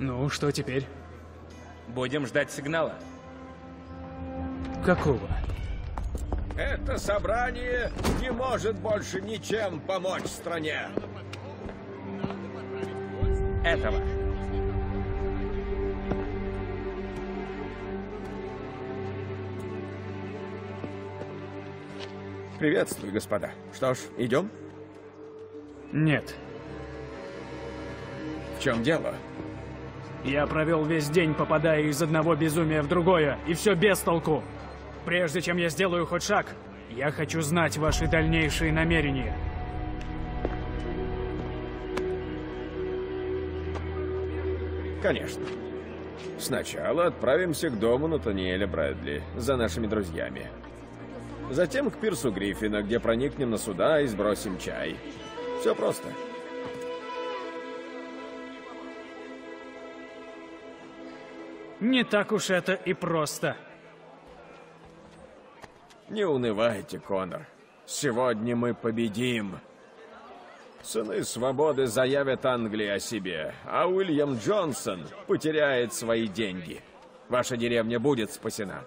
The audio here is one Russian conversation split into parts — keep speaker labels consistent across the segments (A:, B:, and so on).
A: Ну, что теперь?
B: Будем ждать сигнала.
A: Какого?
C: Это собрание не может больше ничем помочь стране.
B: Этого.
C: Приветствую, господа. Что ж, идем?
A: Нет.
C: В чем дело?
A: Я провел весь день, попадая из одного безумия в другое, и все без толку. Прежде чем я сделаю хоть шаг, я хочу знать ваши дальнейшие намерения.
C: Конечно. Сначала отправимся к дому Натаниэля Брэдли за нашими друзьями. Затем к пирсу Гриффина, где проникнем на суда и сбросим чай. Все просто.
A: Не так уж это и просто.
C: Не унывайте, Конор. Сегодня мы победим. Сыны свободы заявят Англии о себе, а Уильям Джонсон потеряет свои деньги. Ваша деревня будет спасена.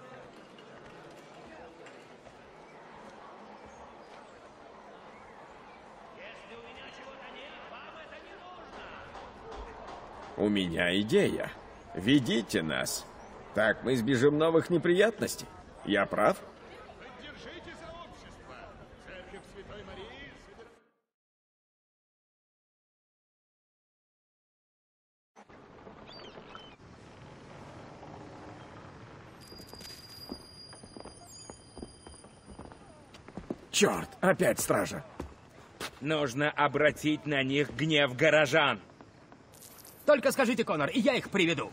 C: У меня идея. Ведите нас. Так мы избежим новых неприятностей. Я прав? Черт, опять стража.
B: Нужно обратить на них гнев горожан.
D: Только скажите, Конор, и я их приведу.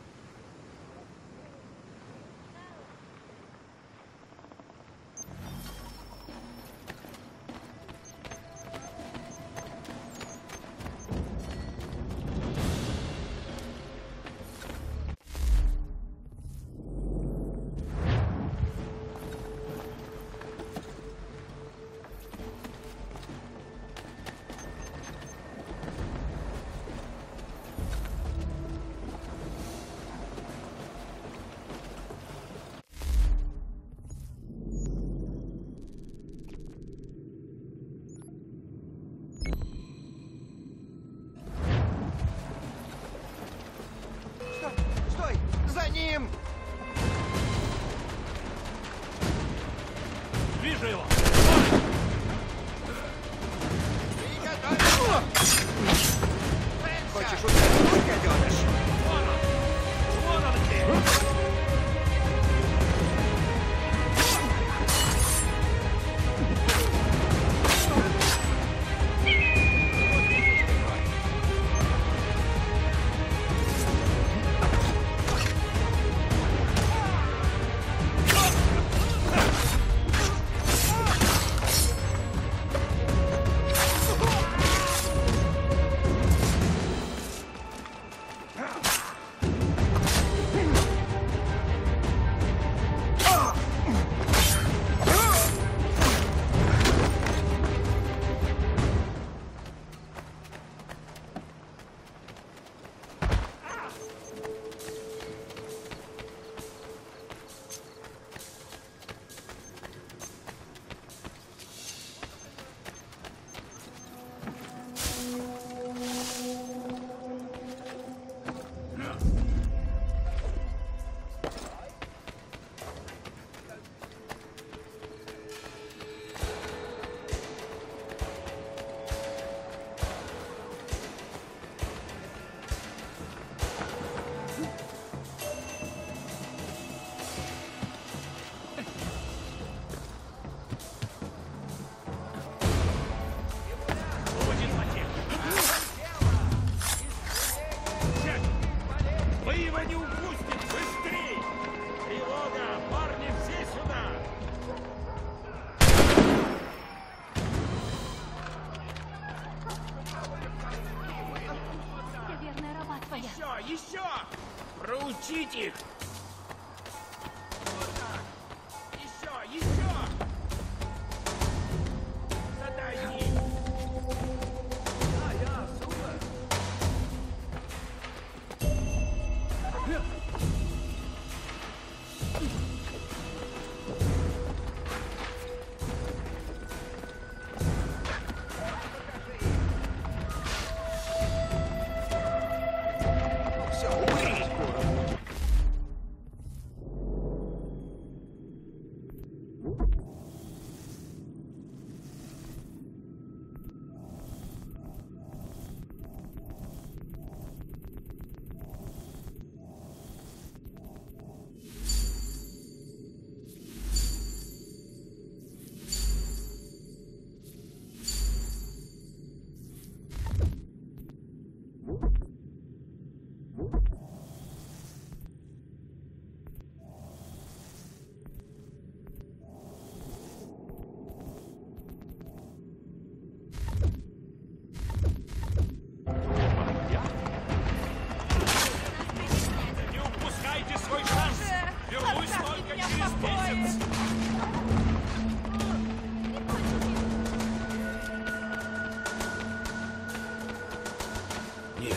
E: Нет.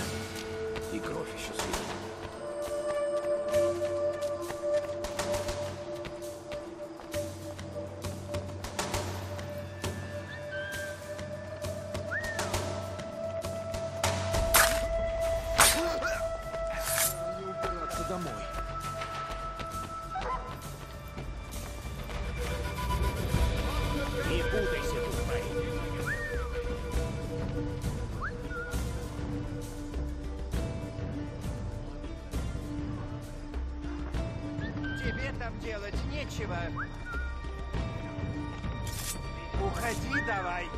E: И кровь
F: еще
G: свежая. Нечего. Уходи давай.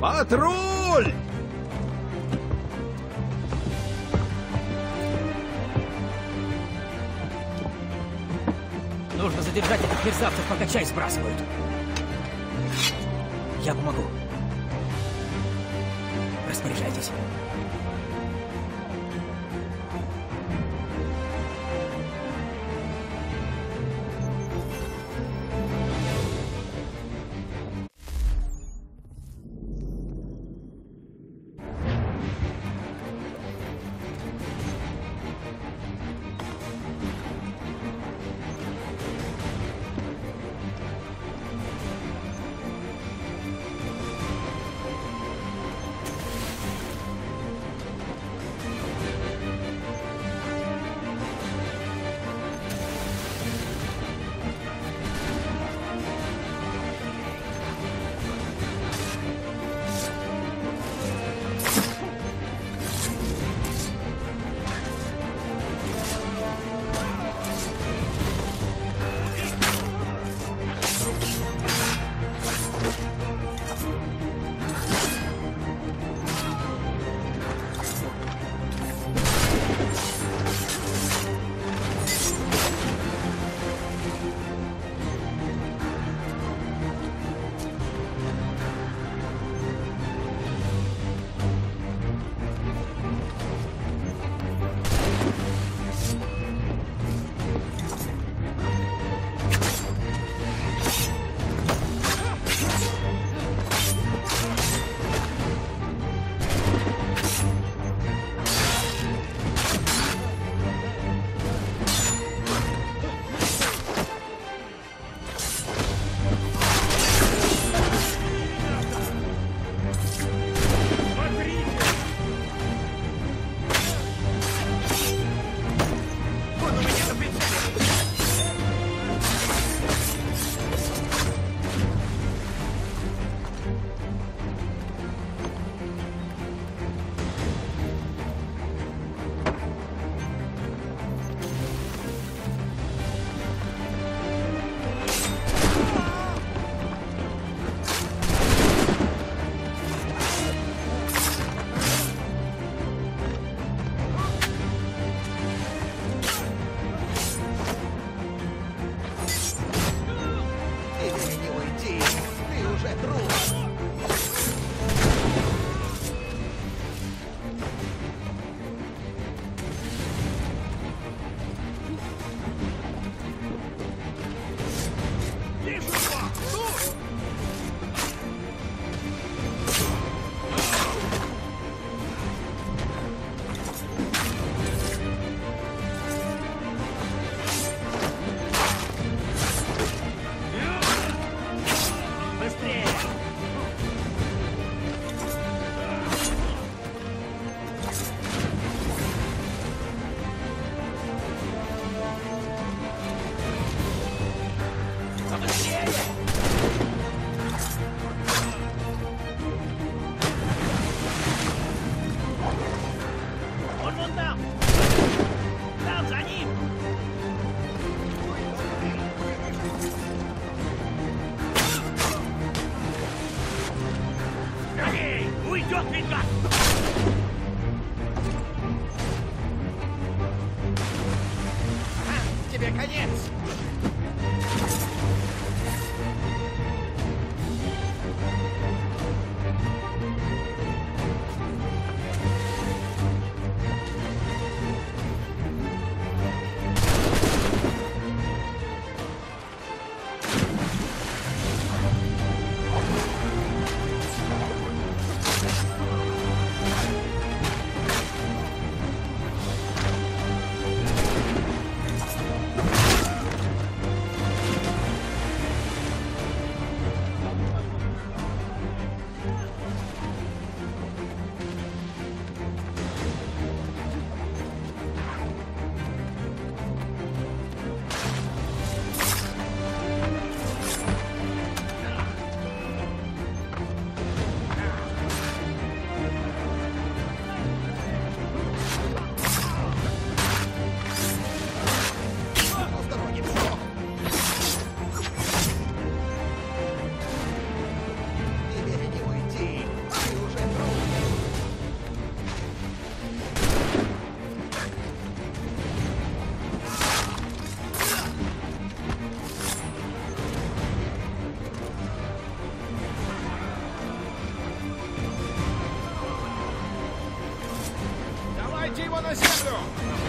C: Патруль!
D: Нужно задержать этих мерзавцев, пока чай сбрасывают. Я помогу. Распоряжайтесь.
B: Давайте его на землю!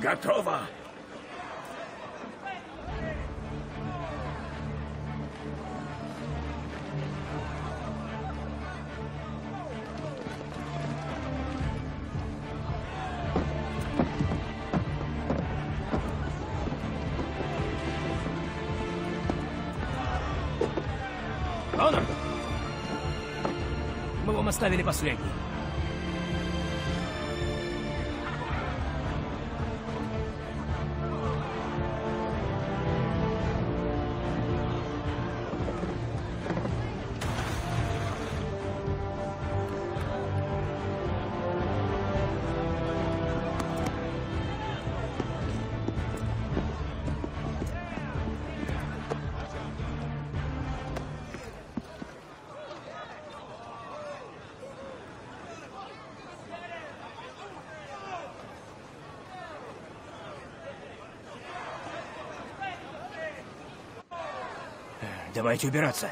C: Готово!
D: Конор! Мы вам оставили последний. Давайте убираться.